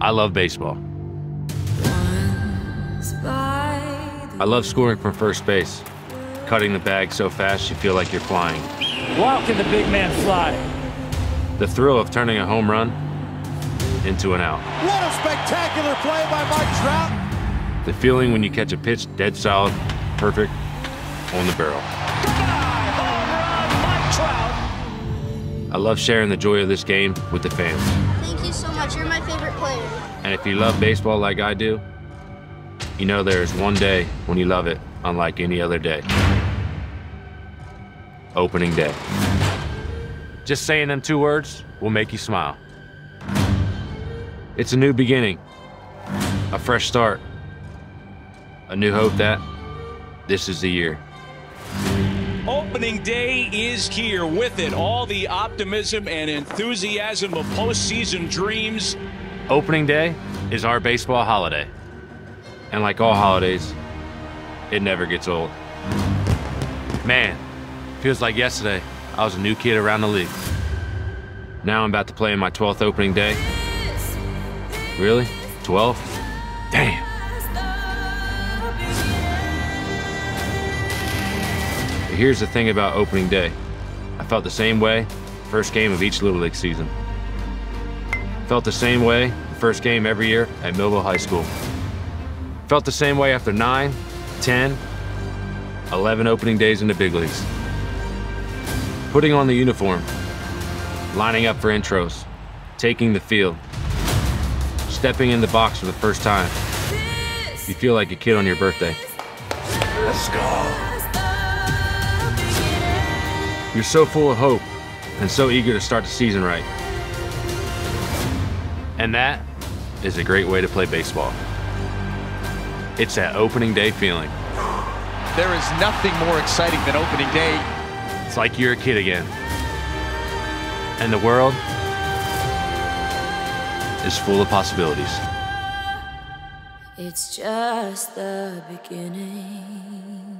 I love baseball. I love scoring from first base, cutting the bag so fast you feel like you're flying. Wow, can the big man fly? The thrill of turning a home run into an out. What a spectacular play by Mike Trout. The feeling when you catch a pitch dead solid, perfect, on the barrel. I love sharing the joy of this game with the fans. Thank you so much. You're my favorite player. And if you love baseball like I do, you know there is one day when you love it unlike any other day. Opening day. Just saying them two words will make you smile. It's a new beginning, a fresh start, a new hope that this is the year. Opening day is here. With it, all the optimism and enthusiasm of postseason dreams. Opening day is our baseball holiday. And like all holidays, it never gets old. Man, feels like yesterday I was a new kid around the league. Now I'm about to play in my 12th opening day. Really? 12? Damn. Here's the thing about opening day. I felt the same way first game of each Little League season. Felt the same way first game every year at Millville High School. Felt the same way after 9, 10, 11 opening days in the big leagues. Putting on the uniform, lining up for intros, taking the field, stepping in the box for the first time. You feel like a kid on your birthday. Let's go. You're so full of hope and so eager to start the season right. And that is a great way to play baseball. It's that opening day feeling. There is nothing more exciting than opening day. It's like you're a kid again. And the world is full of possibilities. It's just the beginning.